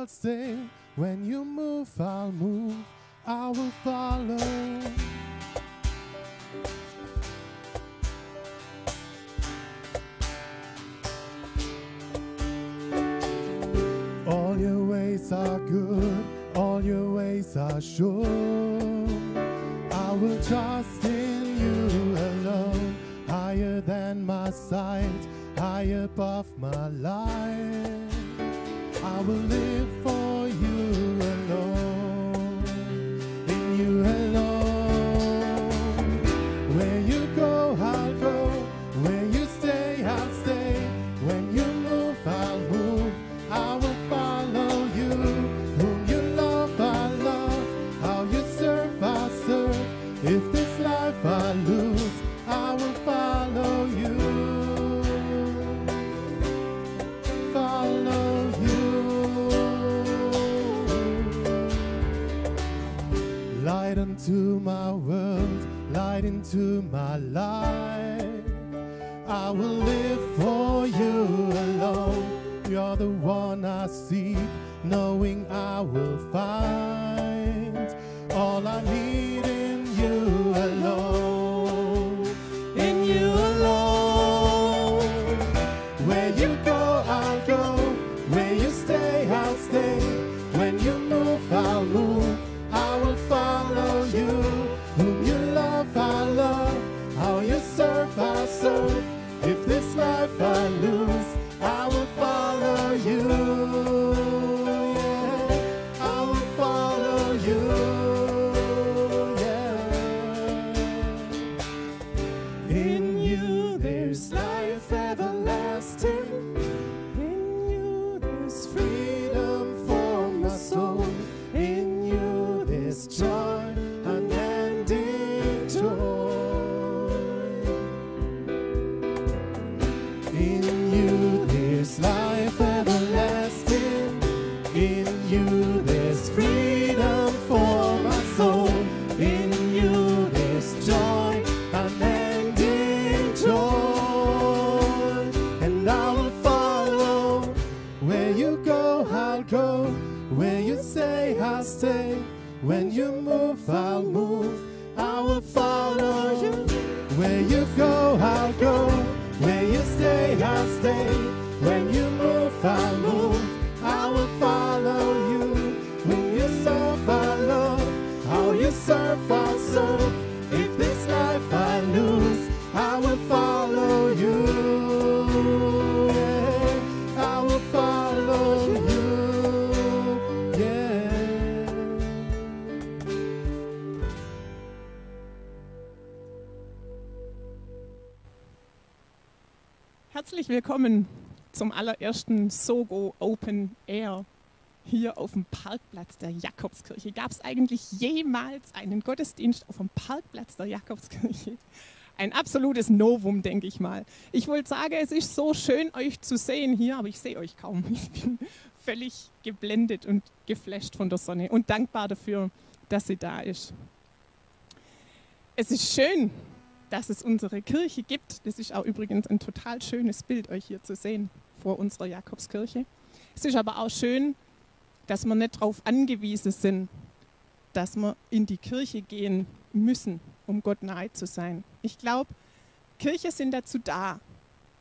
I'll stay. When you move, I'll move. I will follow. All your ways are good, all your ways are sure. I will trust in you alone, higher than my sight, high above my life. I will live for you Unto my world, light into my life. I will live for you alone. You're the one I seek, knowing I will find all I need Where you go, I'll go. Where you stay, I'll stay. When you move, I'll move. Willkommen zum allerersten Sogo Open Air hier auf dem Parkplatz der Jakobskirche. Gab es eigentlich jemals einen Gottesdienst auf dem Parkplatz der Jakobskirche? Ein absolutes Novum, denke ich mal. Ich wollte sagen, es ist so schön, euch zu sehen hier, aber ich sehe euch kaum. Ich bin völlig geblendet und geflasht von der Sonne und dankbar dafür, dass sie da ist. Es ist schön, dass es unsere Kirche gibt. Das ist auch übrigens ein total schönes Bild, euch hier zu sehen vor unserer Jakobskirche. Es ist aber auch schön, dass wir nicht darauf angewiesen sind, dass wir in die Kirche gehen müssen, um Gott nahe zu sein. Ich glaube, Kirche sind dazu da,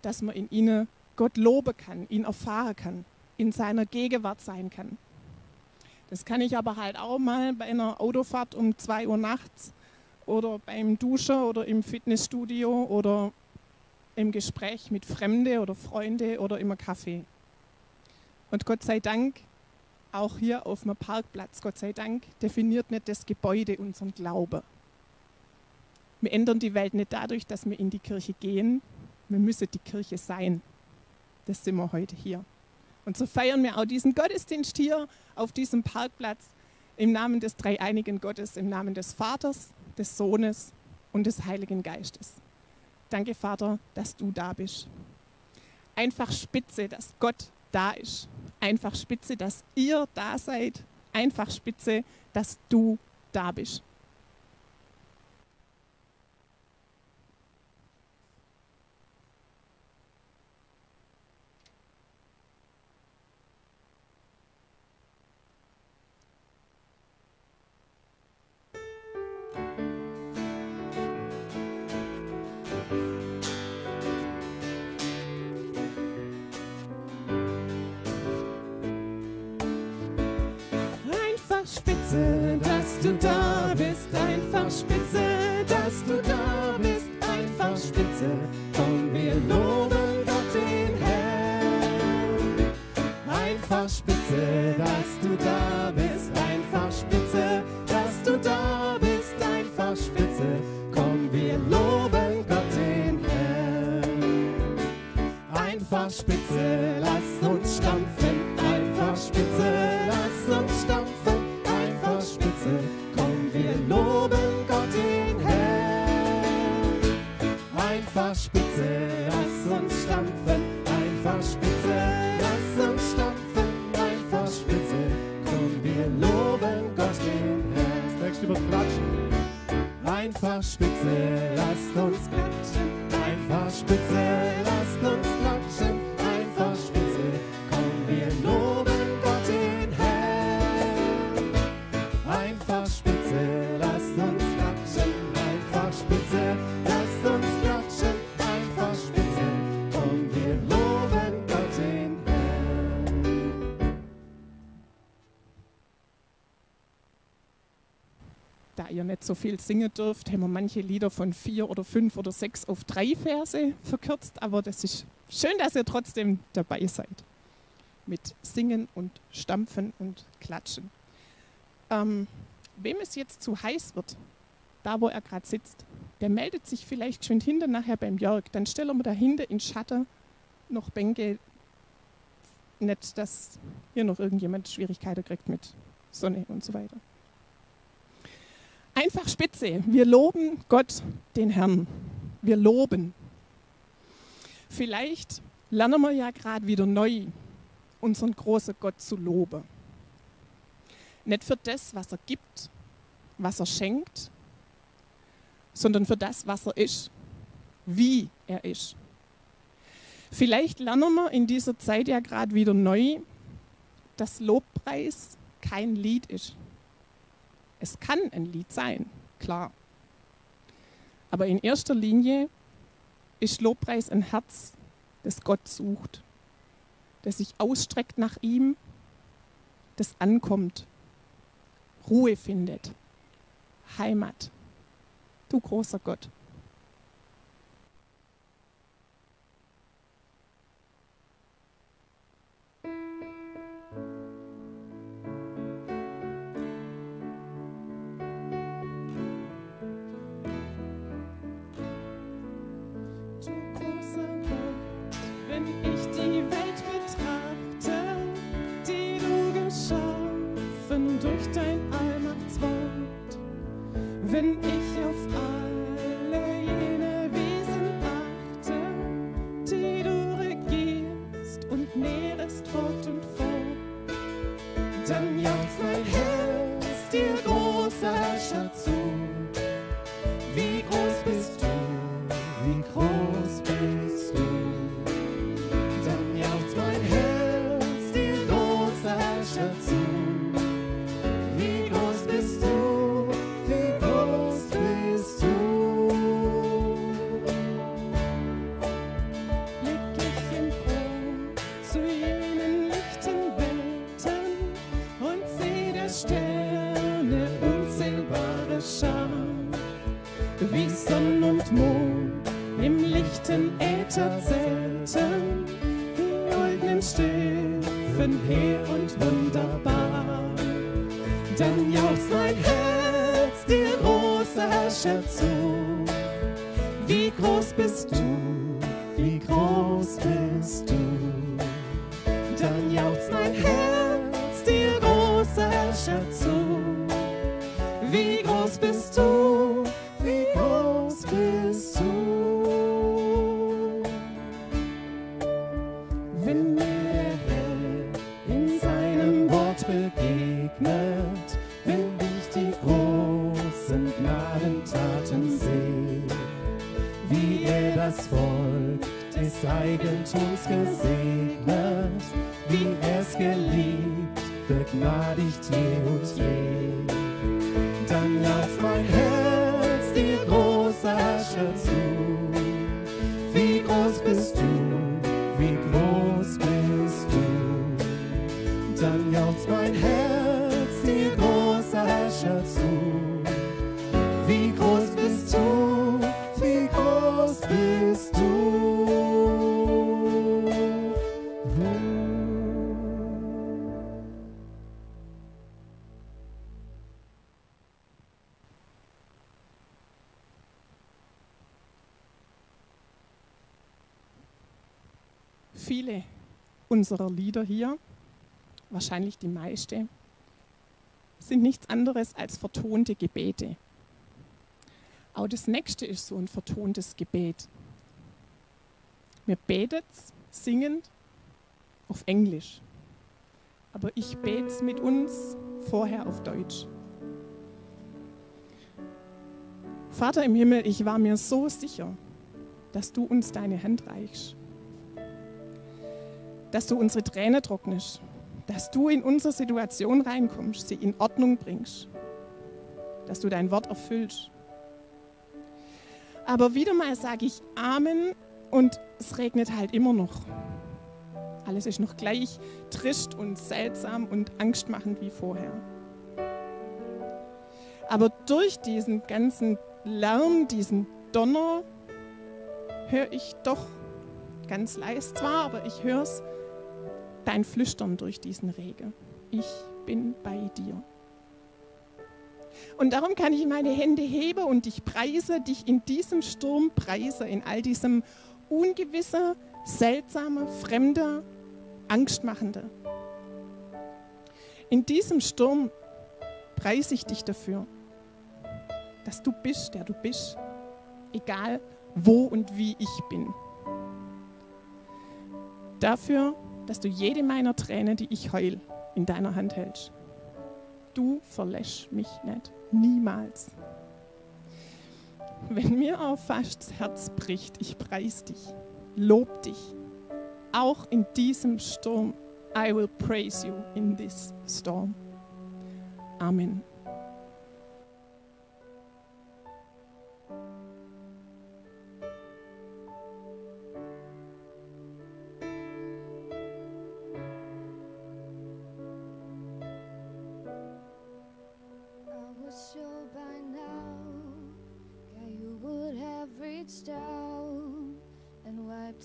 dass man in ihnen Gott loben kann, ihn erfahren kann, in seiner Gegenwart sein kann. Das kann ich aber halt auch mal bei einer Autofahrt um 2 Uhr nachts oder beim Duschen oder im Fitnessstudio oder im Gespräch mit Fremde oder Freunde oder im Café. Und Gott sei Dank, auch hier auf dem Parkplatz, Gott sei Dank, definiert nicht das Gebäude unseren Glaube. Wir ändern die Welt nicht dadurch, dass wir in die Kirche gehen. Wir müssen die Kirche sein. Das sind wir heute hier. Und so feiern wir auch diesen Gottesdienst hier auf diesem Parkplatz im Namen des dreieinigen Gottes, im Namen des Vaters, des Sohnes und des Heiligen Geistes. Danke, Vater, dass du da bist. Einfach spitze, dass Gott da ist. Einfach spitze, dass ihr da seid. Einfach spitze, dass du da bist. Einfach spitze, dass du da bist, einfach spitze, dass du da bist, einfach spitze. Komm, wir loben Gott den Herrn. Einfach spitze, lass so viel singen dürft, haben wir manche Lieder von vier oder fünf oder sechs auf drei Verse verkürzt, aber das ist schön, dass ihr trotzdem dabei seid. Mit Singen und Stampfen und Klatschen. Ähm, wem es jetzt zu heiß wird, da wo er gerade sitzt, der meldet sich vielleicht schon hinter nachher beim Jörg. Dann stellen wir dahinter in Schatten noch Bänke. Nicht, dass hier noch irgendjemand Schwierigkeiten kriegt mit Sonne und so weiter. Einfach spitze. Wir loben Gott, den Herrn. Wir loben. Vielleicht lernen wir ja gerade wieder neu, unseren großen Gott zu loben. Nicht für das, was er gibt, was er schenkt, sondern für das, was er ist, wie er ist. Vielleicht lernen wir in dieser Zeit ja gerade wieder neu, dass Lobpreis kein Lied ist. Es kann ein Lied sein, klar. Aber in erster Linie ist Lobpreis ein Herz, das Gott sucht, das sich ausstreckt nach ihm, das ankommt, Ruhe findet, Heimat. Du großer Gott. Wenn ich auf alle jene Wesen achte, die du regierst und nährest fort und fort, dann jauchzt mein Herz dir großer Herrscher begegnet, wenn ich die großen Gnadentaten sehe, wie er das Volk des Eigentums gesegnet, wie er's geliebt, begnadigt je und je dann lass mein Herz unserer Lieder hier, wahrscheinlich die meiste, sind nichts anderes als vertonte Gebete. Auch das nächste ist so ein vertontes Gebet. Wir beten singend auf Englisch. Aber ich bete mit uns vorher auf Deutsch. Vater im Himmel, ich war mir so sicher, dass du uns deine Hand reichst. Dass du unsere Tränen trocknest. Dass du in unsere Situation reinkommst, sie in Ordnung bringst. Dass du dein Wort erfüllst. Aber wieder mal sage ich Amen und es regnet halt immer noch. Alles ist noch gleich trist und seltsam und angstmachend wie vorher. Aber durch diesen ganzen Lärm, diesen Donner, höre ich doch ganz leise zwar, aber ich höre es, dein Flüstern durch diesen Regen. Ich bin bei dir. Und darum kann ich meine Hände heben und dich preise, dich in diesem Sturm preise, in all diesem ungewisse, seltsame, fremde, angstmachende. In diesem Sturm preise ich dich dafür, dass du bist, der du bist, egal wo und wie ich bin. Dafür, dass du jede meiner Tränen, die ich heul, in deiner Hand hältst. Du verlässt mich nicht, niemals. Wenn mir auch fast das Herz bricht, ich preis dich, lob dich, auch in diesem Sturm. I will praise you in this storm. Amen.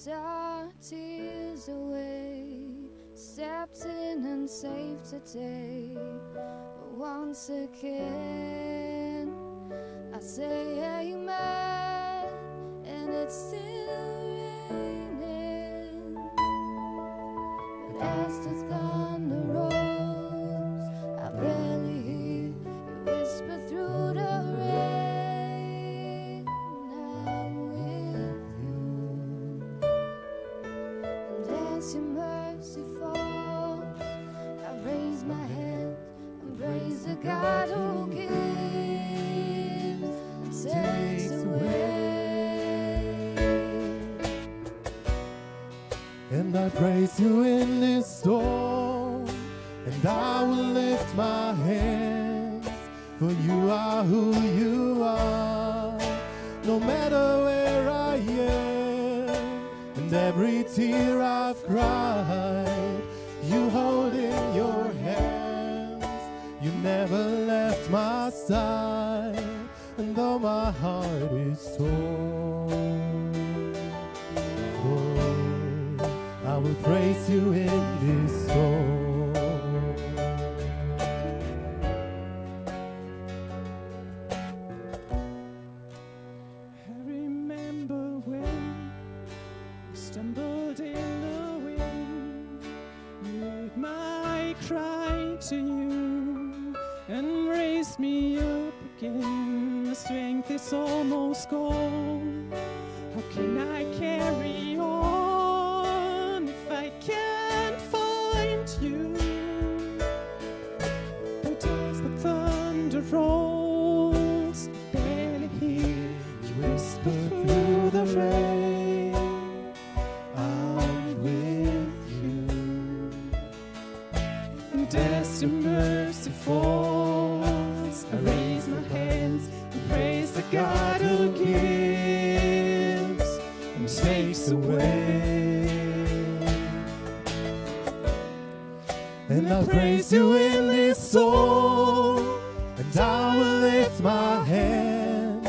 Our tears away, stepped in and saved today. But once again, I say amen, and it's praise you in this storm, and I will lift my hands, for you are who you are, no matter where I am, and every tear I've cried, you hold in your hands, you never left my side, and though my heart is torn. Praise you in this song. I remember when I stumbled in the wind, laid my cry to you, and raised me up again. The strength is almost gone. How can I carry praise you in this song, and I will lift my hands,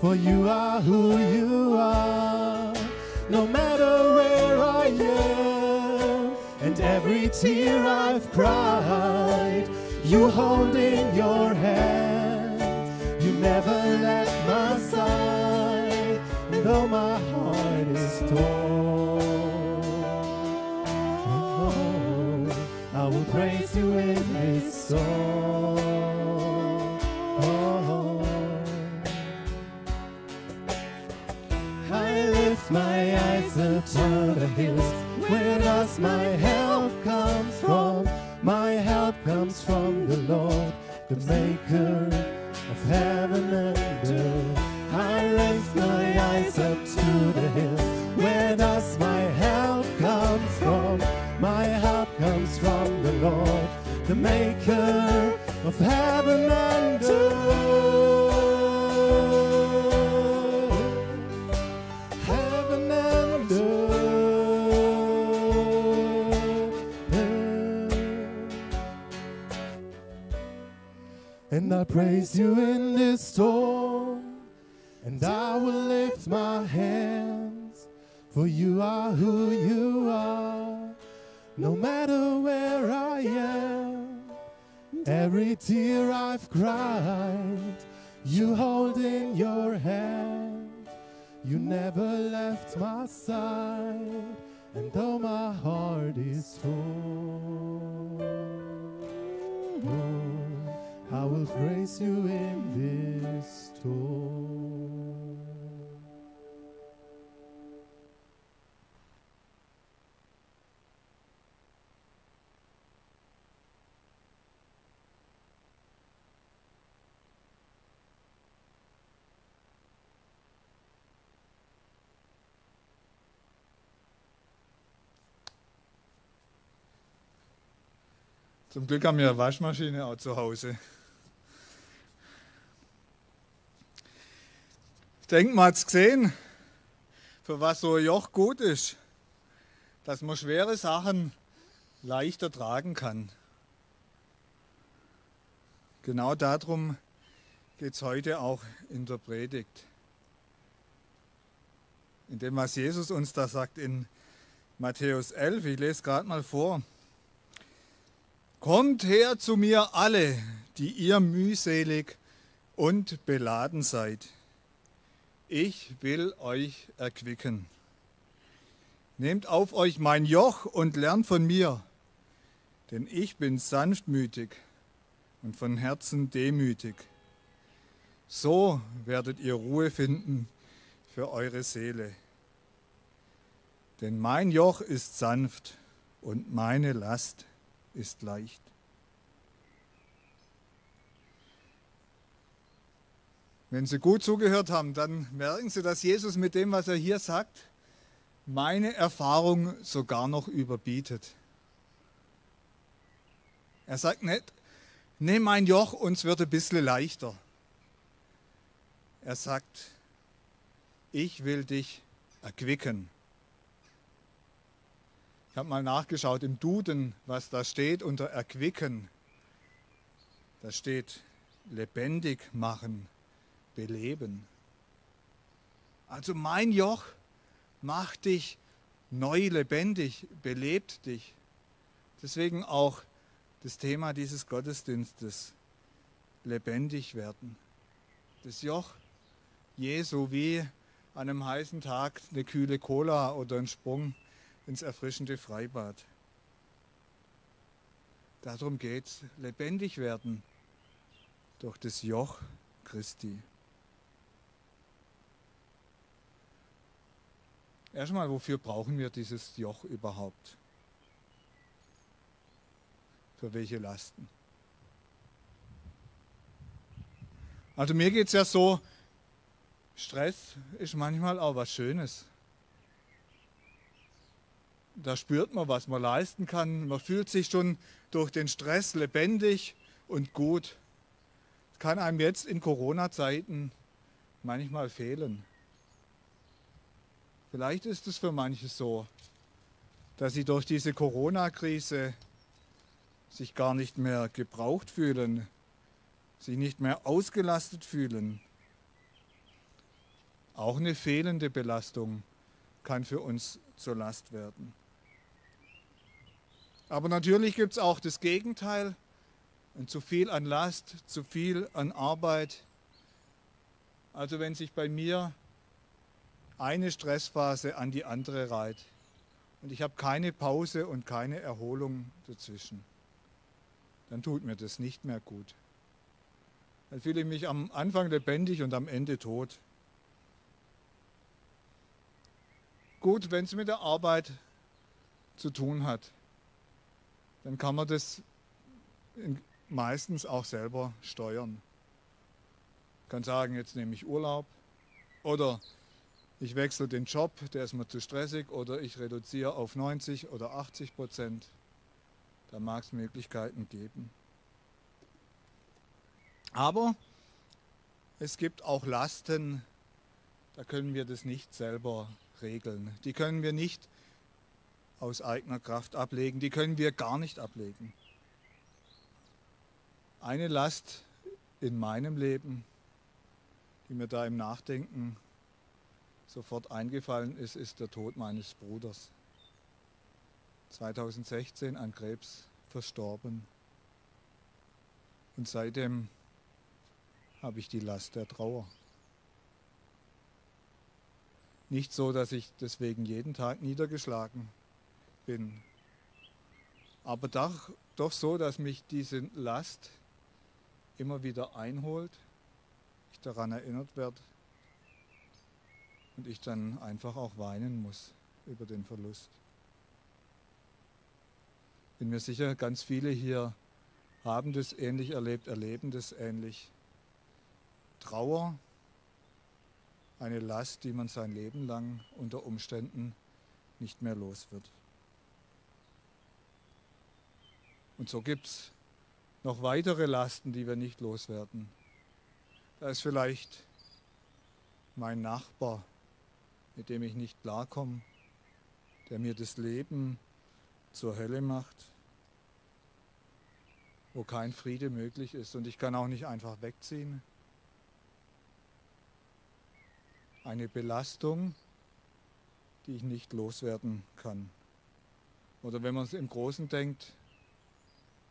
for you are who you are. No matter where I am, and every tear I've cried, you hold in your hand. You never left my side, and though my heart is torn, I will praise you in this song. I lift my eyes up to the hills. Where does my help come from? My help comes from the Lord, the maker of heaven and I praise you in this storm, and I will lift my hands, for you are who you are, no matter where I am. Every tear I've cried, you hold in your hand. You never left my side, and though my heart is torn, praise you in this. Zum Glück haben wir eine Waschmaschine auch zu Hause. Ich denke, man hat es gesehen, für was so ein Joch gut ist, dass man schwere Sachen leichter tragen kann. Genau darum geht es heute auch in der Predigt. In dem, was Jesus uns da sagt in Matthäus 11, ich lese gerade mal vor. Kommt her zu mir alle, die ihr mühselig und beladen seid. Ich will euch erquicken. Nehmt auf euch mein Joch und lernt von mir, denn ich bin sanftmütig und von Herzen demütig. So werdet ihr Ruhe finden für eure Seele. Denn mein Joch ist sanft und meine Last ist leicht. Wenn Sie gut zugehört haben, dann merken Sie, dass Jesus mit dem, was er hier sagt, meine Erfahrung sogar noch überbietet. Er sagt nicht, nimm mein Joch und es wird ein bisschen leichter. Er sagt, ich will dich erquicken. Ich habe mal nachgeschaut im Duden, was da steht unter erquicken. Da steht lebendig machen, beleben. Also mein Joch macht dich neu lebendig, belebt dich. Deswegen auch das Thema dieses Gottesdienstes, lebendig werden. Das Joch Jesu wie an einem heißen Tag eine kühle Cola oder ein Sprung ins erfrischende Freibad. Darum geht es, lebendig werden durch das Joch Christi. Erstmal, wofür brauchen wir dieses Joch überhaupt? Für welche Lasten? Also mir geht es ja so, Stress ist manchmal auch was Schönes. Da spürt man, was man leisten kann. Man fühlt sich schon durch den Stress lebendig und gut. Das kann einem jetzt in Corona-Zeiten manchmal fehlen. Vielleicht ist es für manche so, dass sie durch diese Corona-Krise sich gar nicht mehr gebraucht fühlen, sich nicht mehr ausgelastet fühlen. Auch eine fehlende Belastung kann für uns zur Last werden. Aber natürlich gibt es auch das Gegenteil. Und zu viel an Last, zu viel an Arbeit. Also wenn sich bei mir eine Stressphase an die andere reiht und ich habe keine Pause und keine Erholung dazwischen, dann tut mir das nicht mehr gut. Dann fühle ich mich am Anfang lebendig und am Ende tot. Gut, wenn es mit der Arbeit zu tun hat, dann kann man das meistens auch selber steuern. Ich kann sagen, jetzt nehme ich Urlaub oder ich wechsle den Job, der ist mir zu stressig oder ich reduziere auf 90 oder 80 Prozent. Da mag es Möglichkeiten geben. Aber es gibt auch Lasten, da können wir das nicht selber regeln. Die können wir nicht aus eigener Kraft ablegen, die können wir gar nicht ablegen. Eine Last in meinem Leben, die mir da im Nachdenken sofort eingefallen ist, ist der Tod meines Bruders. 2016 an Krebs verstorben. Und seitdem habe ich die Last der Trauer. Nicht so, dass ich deswegen jeden Tag niedergeschlagen bin, aber doch, doch so, dass mich diese Last immer wieder einholt, ich daran erinnert werde und ich dann einfach auch weinen muss über den Verlust. Bin mir sicher, ganz viele hier haben das ähnlich erlebt, erleben das ähnlich. Trauer, eine Last, die man sein Leben lang unter Umständen nicht mehr los wird. Und so gibt es noch weitere Lasten, die wir nicht loswerden. Da ist vielleicht mein Nachbar, mit dem ich nicht klarkomme, der mir das Leben zur Hölle macht, wo kein Friede möglich ist und ich kann auch nicht einfach wegziehen. Eine Belastung, die ich nicht loswerden kann. Oder wenn man es im Großen denkt,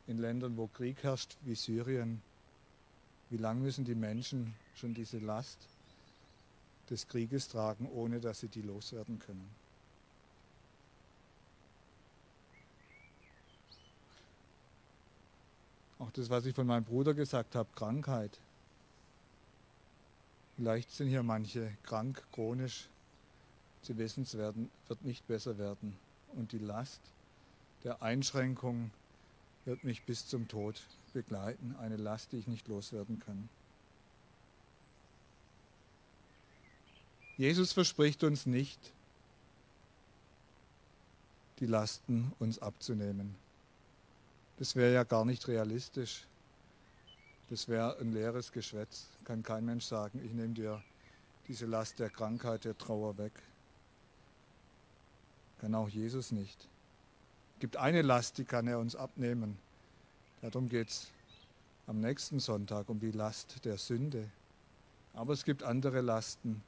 in Ländern, wo Krieg herrscht, wie Syrien, wie lange müssen die Menschen schon diese Last des Krieges tragen, ohne dass sie die loswerden können. Auch das, was ich von meinem Bruder gesagt habe, Krankheit. Vielleicht sind hier manche krank, chronisch. Sie wissen, es werden, wird nicht besser werden. Und die Last der Einschränkung wird mich bis zum Tod begleiten. Eine Last, die ich nicht loswerden kann. Jesus verspricht uns nicht, die Lasten uns abzunehmen. Das wäre ja gar nicht realistisch. Das wäre ein leeres Geschwätz. Kann kein Mensch sagen, ich nehme dir diese Last der Krankheit, der Trauer weg. Kann auch Jesus nicht. Es gibt eine Last, die kann er uns abnehmen. Darum geht es am nächsten Sonntag um die Last der Sünde. Aber es gibt andere Lasten,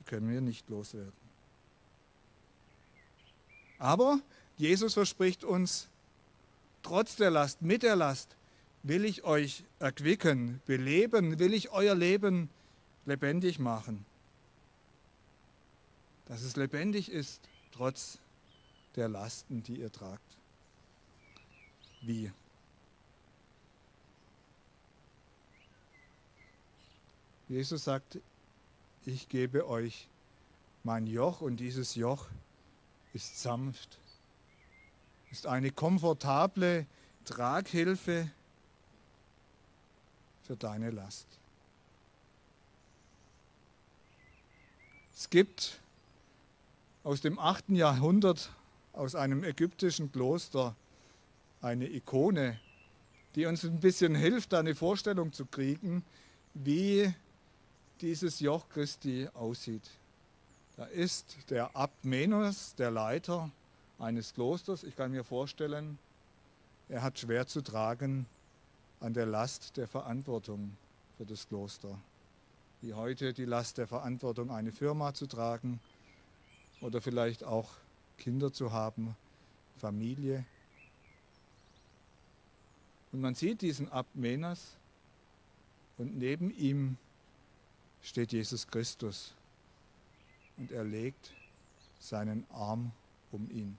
die können wir nicht loswerden. Aber Jesus verspricht uns, trotz der Last, mit der Last, will ich euch erquicken, beleben, will ich euer Leben lebendig machen. Dass es lebendig ist, trotz der Lasten, die ihr tragt. Wie? Jesus sagt, ich gebe euch mein Joch und dieses Joch ist sanft, ist eine komfortable Traghilfe für deine Last. Es gibt aus dem 8. Jahrhundert aus einem ägyptischen Kloster eine Ikone, die uns ein bisschen hilft, eine Vorstellung zu kriegen, wie dieses Joch Christi aussieht. Da ist der Abt Menos, der Leiter eines Klosters. Ich kann mir vorstellen, er hat schwer zu tragen an der Last der Verantwortung für das Kloster. Wie heute die Last der Verantwortung, eine Firma zu tragen oder vielleicht auch Kinder zu haben, Familie. Und man sieht diesen Abt Menas und neben ihm steht Jesus Christus und er legt seinen Arm um ihn.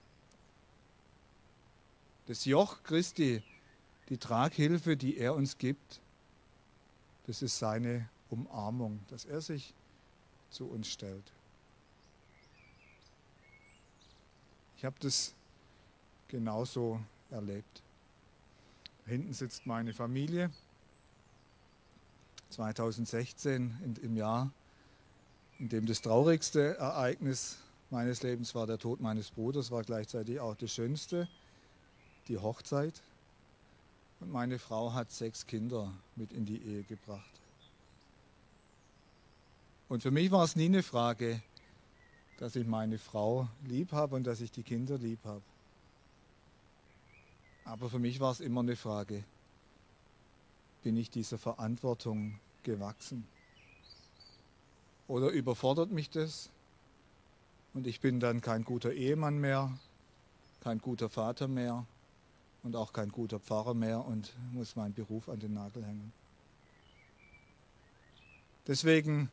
Das Joch Christi, die Traghilfe, die er uns gibt, das ist seine Umarmung, dass er sich zu uns stellt. Ich habe das genauso erlebt. Hinten sitzt meine Familie. 2016 in, im Jahr, in dem das traurigste Ereignis meines Lebens war der Tod meines Bruders, war gleichzeitig auch das schönste, die Hochzeit. Und meine Frau hat sechs Kinder mit in die Ehe gebracht. Und für mich war es nie eine Frage, dass ich meine Frau lieb habe und dass ich die Kinder lieb habe. Aber für mich war es immer eine Frage, bin ich dieser Verantwortung gewachsen? Oder überfordert mich das und ich bin dann kein guter Ehemann mehr, kein guter Vater mehr und auch kein guter Pfarrer mehr und muss meinen Beruf an den Nagel hängen? Deswegen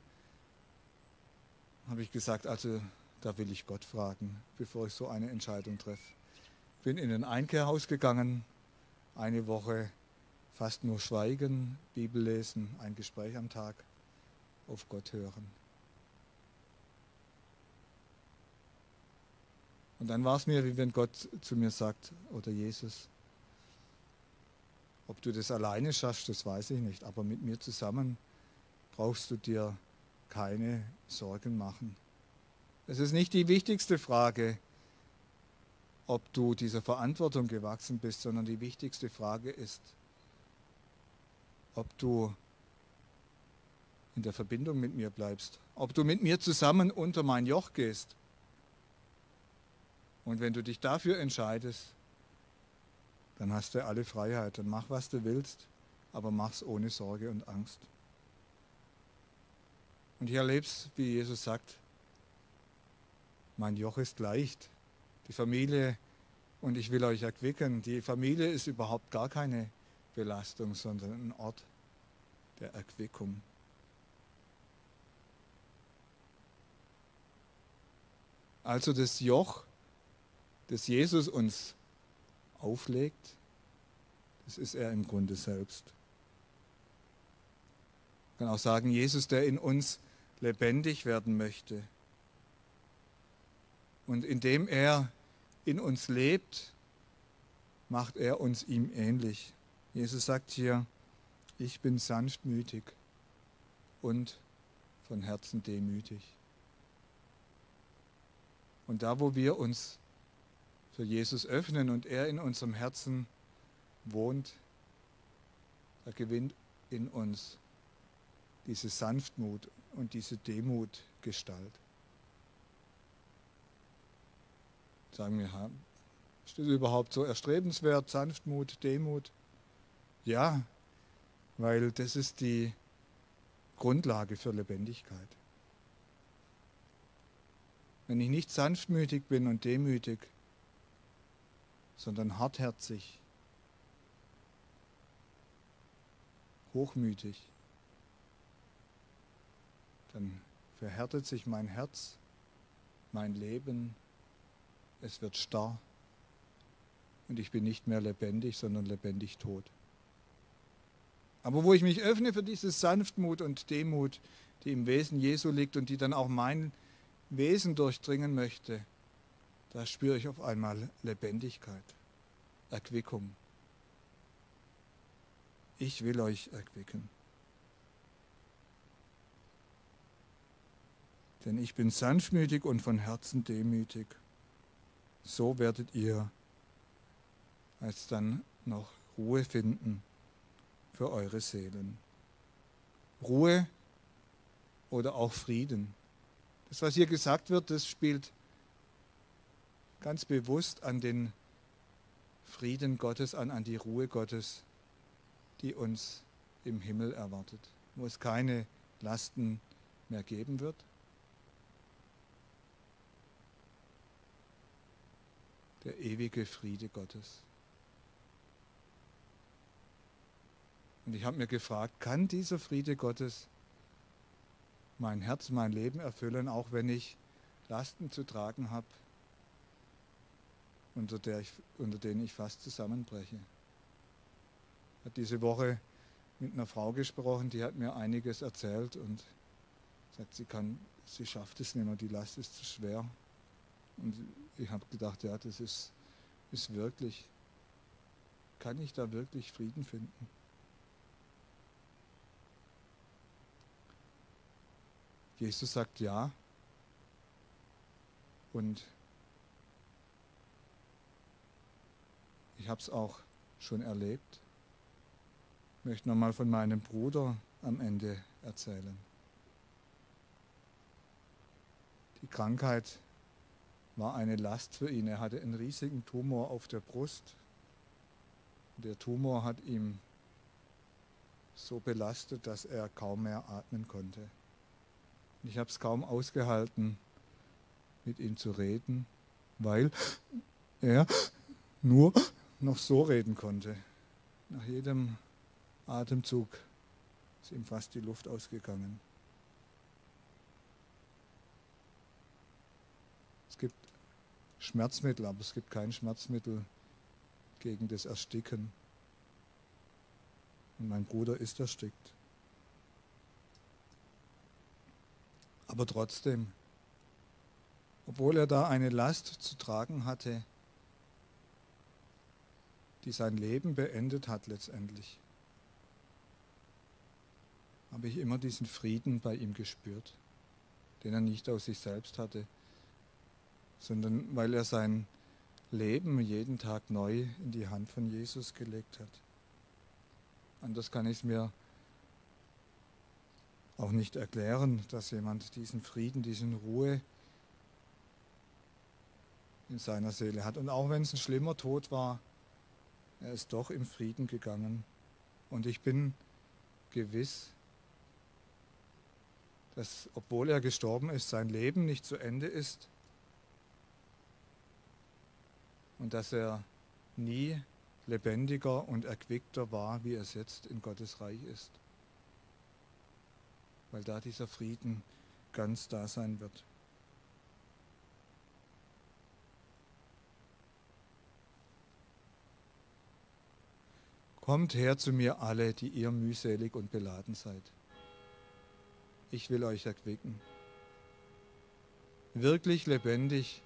habe ich gesagt, also da will ich Gott fragen, bevor ich so eine Entscheidung treffe. Bin in ein Einkehrhaus gegangen, eine Woche fast nur schweigen, Bibel lesen, ein Gespräch am Tag, auf Gott hören. Und dann war es mir, wie wenn Gott zu mir sagt, oder Jesus, ob du das alleine schaffst, das weiß ich nicht, aber mit mir zusammen brauchst du dir keine Sorgen machen. Es ist nicht die wichtigste Frage, ob du dieser Verantwortung gewachsen bist, sondern die wichtigste Frage ist, ob du in der Verbindung mit mir bleibst, ob du mit mir zusammen unter mein Joch gehst. Und wenn du dich dafür entscheidest, dann hast du alle Freiheit. Dann mach, was du willst, aber mach's ohne Sorge und Angst. Und ich erlebe es, wie Jesus sagt, mein Joch ist leicht. Die Familie, und ich will euch erquicken, die Familie ist überhaupt gar keine Belastung, sondern ein Ort der Erquickung. Also das Joch, das Jesus uns auflegt, das ist er im Grunde selbst. Ich kann auch sagen, Jesus, der in uns lebendig werden möchte. Und indem er in uns lebt, macht er uns ihm ähnlich. Jesus sagt hier, ich bin sanftmütig und von Herzen demütig. Und da, wo wir uns für Jesus öffnen und er in unserem Herzen wohnt, da gewinnt in uns diese Sanftmut und diese Demut Gestalt. Sagen wir, ist das überhaupt so erstrebenswert, Sanftmut, Demut? Ja, weil das ist die Grundlage für Lebendigkeit. Wenn ich nicht sanftmütig bin und demütig, sondern hartherzig, hochmütig, dann verhärtet sich mein Herz, mein Leben, es wird starr und ich bin nicht mehr lebendig, sondern lebendig tot. Aber wo ich mich öffne für diese Sanftmut und Demut, die im Wesen Jesu liegt und die dann auch mein Wesen durchdringen möchte, da spüre ich auf einmal Lebendigkeit, Erquickung. Ich will euch erquicken. Denn ich bin sanftmütig und von Herzen demütig. So werdet ihr als dann noch Ruhe finden für eure Seelen. Ruhe oder auch Frieden. Das, was hier gesagt wird, das spielt ganz bewusst an den Frieden Gottes an, an die Ruhe Gottes, die uns im Himmel erwartet, wo es keine Lasten mehr geben wird. Der ewige Friede Gottes. Und ich habe mir gefragt, kann dieser Friede Gottes mein Herz, mein Leben erfüllen, auch wenn ich Lasten zu tragen habe, unter, der ich, unter denen ich fast zusammenbreche. Ich habe diese Woche mit einer Frau gesprochen, die hat mir einiges erzählt und sagt, sie kann, sie schafft es nicht mehr, die Last ist zu schwer. Und ich habe gedacht, ja, das ist, ist wirklich, kann ich da wirklich Frieden finden? Jesus sagt ja. Und ich habe es auch schon erlebt. Ich möchte nochmal von meinem Bruder am Ende erzählen. Die Krankheit war eine Last für ihn. Er hatte einen riesigen Tumor auf der Brust. Der Tumor hat ihm so belastet, dass er kaum mehr atmen konnte. Ich habe es kaum ausgehalten, mit ihm zu reden, weil er nur noch so reden konnte. Nach jedem Atemzug ist ihm fast die Luft ausgegangen. Es gibt Schmerzmittel, aber es gibt kein Schmerzmittel gegen das Ersticken. Und mein Bruder ist erstickt. Aber trotzdem, obwohl er da eine Last zu tragen hatte, die sein Leben beendet hat letztendlich, habe ich immer diesen Frieden bei ihm gespürt, den er nicht aus sich selbst hatte, sondern weil er sein Leben jeden Tag neu in die Hand von Jesus gelegt hat. Anders kann ich es mir auch nicht erklären, dass jemand diesen Frieden, diesen Ruhe in seiner Seele hat. Und auch wenn es ein schlimmer Tod war, er ist doch im Frieden gegangen. Und ich bin gewiss, dass obwohl er gestorben ist, sein Leben nicht zu Ende ist und dass er nie lebendiger und erquickter war, wie es jetzt in Gottes Reich ist weil da dieser Frieden ganz da sein wird. Kommt her zu mir alle, die ihr mühselig und beladen seid. Ich will euch erquicken. Wirklich lebendig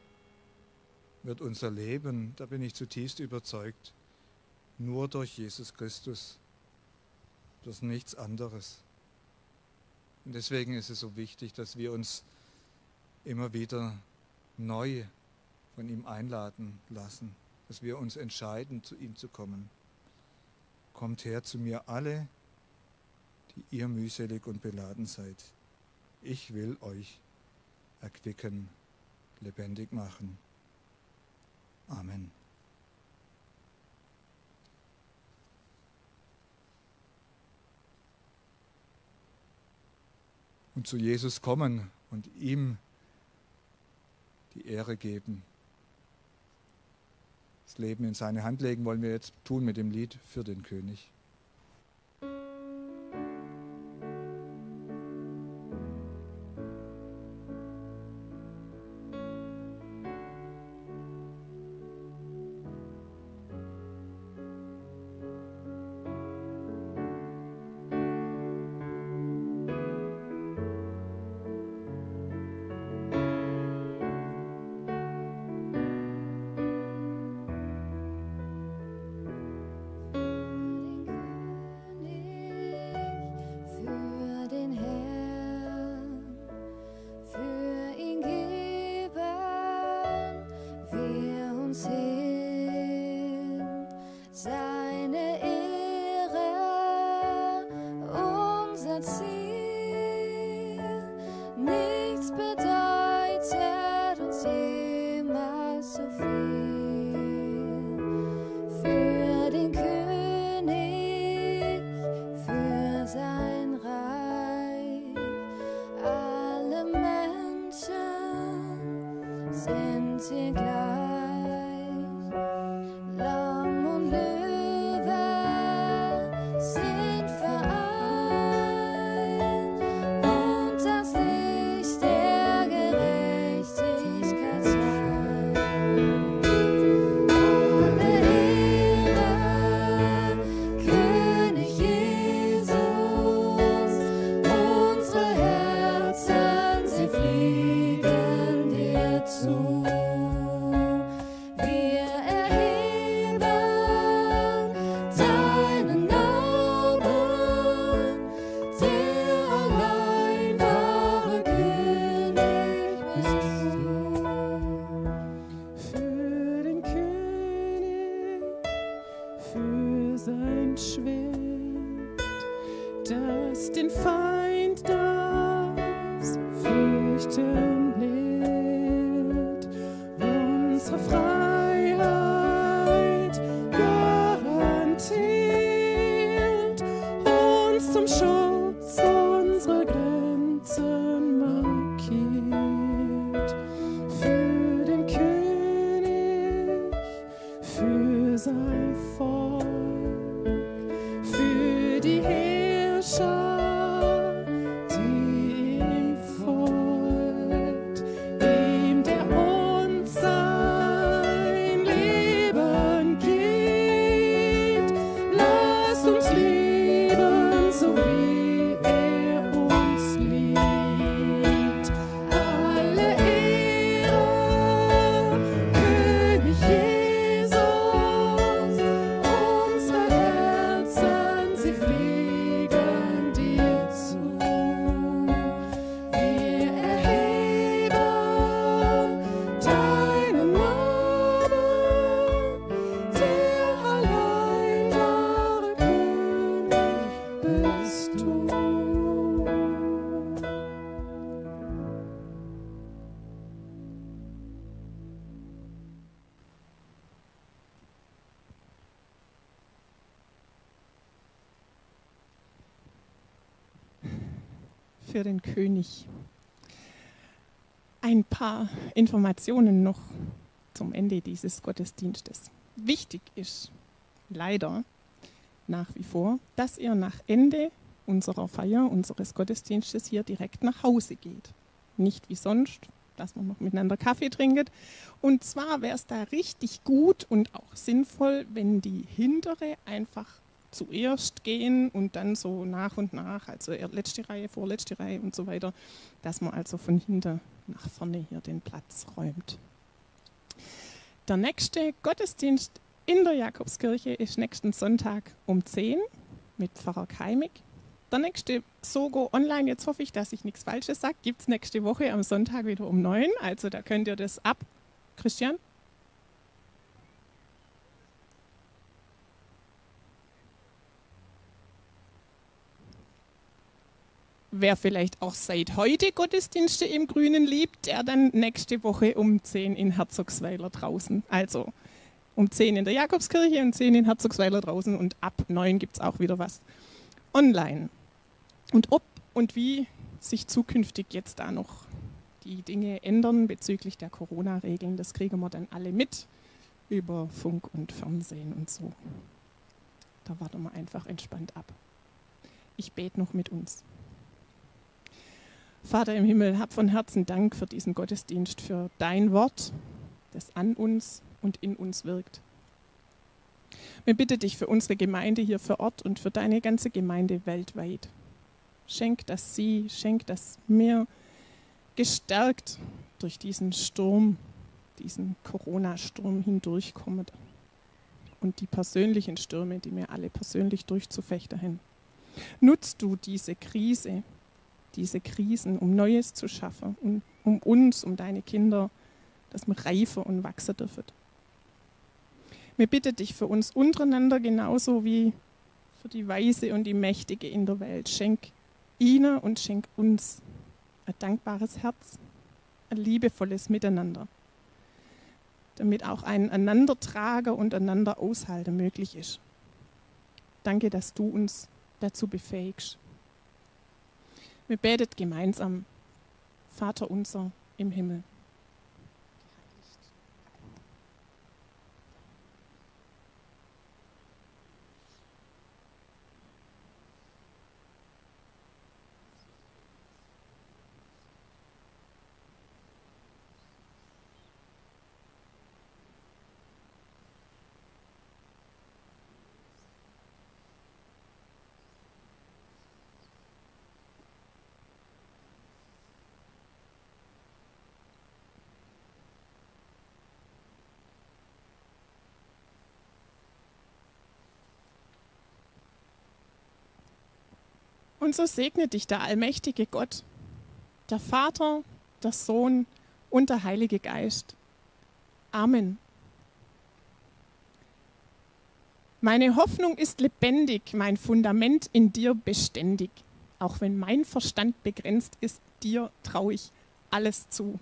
wird unser Leben, da bin ich zutiefst überzeugt, nur durch Jesus Christus, durch nichts anderes. Und deswegen ist es so wichtig, dass wir uns immer wieder neu von ihm einladen lassen, dass wir uns entscheiden, zu ihm zu kommen. Kommt her zu mir alle, die ihr mühselig und beladen seid. Ich will euch erquicken, lebendig machen. Amen. Und zu Jesus kommen und ihm die Ehre geben. Das Leben in seine Hand legen wollen wir jetzt tun mit dem Lied für den König. König. Ein paar Informationen noch zum Ende dieses Gottesdienstes. Wichtig ist leider nach wie vor, dass ihr nach Ende unserer Feier, unseres Gottesdienstes hier direkt nach Hause geht. Nicht wie sonst, dass man noch miteinander Kaffee trinkt. Und zwar wäre es da richtig gut und auch sinnvoll, wenn die hintere einfach zuerst gehen und dann so nach und nach, also letzte Reihe, vorletzte Reihe und so weiter, dass man also von hinten nach vorne hier den Platz räumt. Der nächste Gottesdienst in der Jakobskirche ist nächsten Sonntag um 10 mit Pfarrer Keimig. Der nächste Sogo online, jetzt hoffe ich, dass ich nichts Falsches sage, gibt es nächste Woche am Sonntag wieder um 9. Also da könnt ihr das ab. Christian? Wer vielleicht auch seit heute Gottesdienste im Grünen liebt, der dann nächste Woche um 10 in Herzogsweiler draußen. Also um 10 in der Jakobskirche und 10 in Herzogsweiler draußen und ab 9 gibt es auch wieder was online. Und ob und wie sich zukünftig jetzt da noch die Dinge ändern bezüglich der Corona-Regeln, das kriegen wir dann alle mit über Funk und Fernsehen und so. Da warten wir einfach entspannt ab. Ich bete noch mit uns. Vater im Himmel, hab von Herzen Dank für diesen Gottesdienst, für dein Wort, das an uns und in uns wirkt. Wir bitten dich für unsere Gemeinde hier vor Ort und für deine ganze Gemeinde weltweit. Schenk, dass sie, schenk, dass wir gestärkt durch diesen Sturm, diesen Corona-Sturm hindurchkommen und die persönlichen Stürme, die wir alle persönlich durchzufechten haben. Nutzt du diese Krise, diese Krisen, um Neues zu schaffen, um, um uns, um deine Kinder, dass wir reifer und wachsen dürfen. Wir bitten dich für uns untereinander genauso wie für die Weise und die Mächtige in der Welt. Schenk ihnen und schenk uns ein dankbares Herz, ein liebevolles Miteinander, damit auch ein Einandertragen und einander aushalten möglich ist. Danke, dass du uns dazu befähigst. Wir betet gemeinsam, Vater unser im Himmel. Und so segne dich der allmächtige Gott, der Vater, der Sohn und der Heilige Geist. Amen. Meine Hoffnung ist lebendig, mein Fundament in dir beständig. Auch wenn mein Verstand begrenzt ist, dir traue ich alles zu.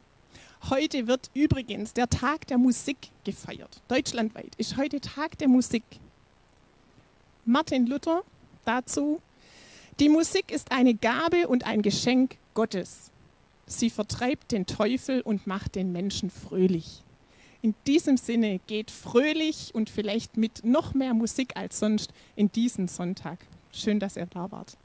Heute wird übrigens der Tag der Musik gefeiert. Deutschlandweit ist heute Tag der Musik. Martin Luther dazu, die Musik ist eine Gabe und ein Geschenk Gottes. Sie vertreibt den Teufel und macht den Menschen fröhlich. In diesem Sinne geht fröhlich und vielleicht mit noch mehr Musik als sonst in diesen Sonntag. Schön, dass ihr da wart.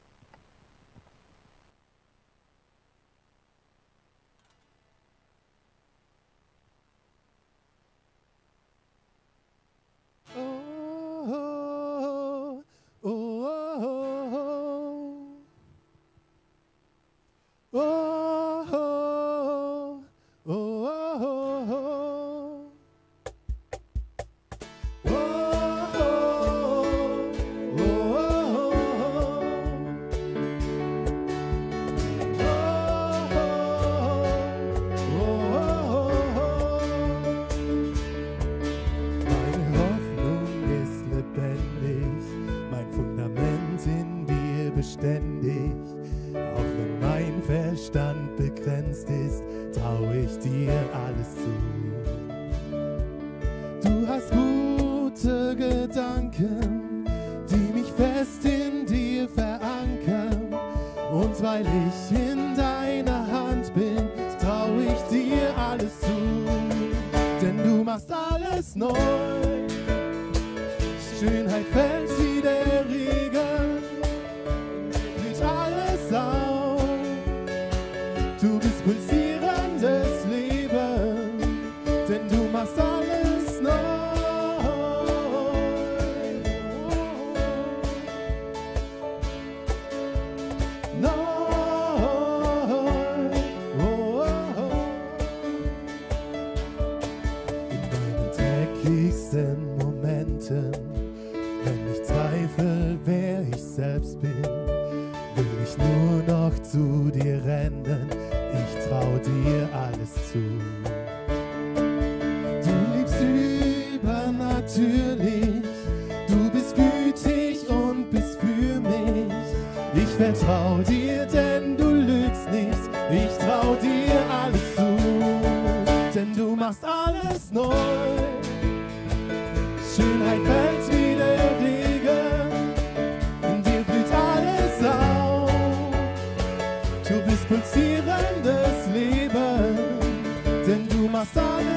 Oh, oh, Gedanken, die mich fest in dir verankern. Und weil ich in deiner Hand bin, trau ich dir alles zu. Denn du machst alles neu. Schönheit fällt denn du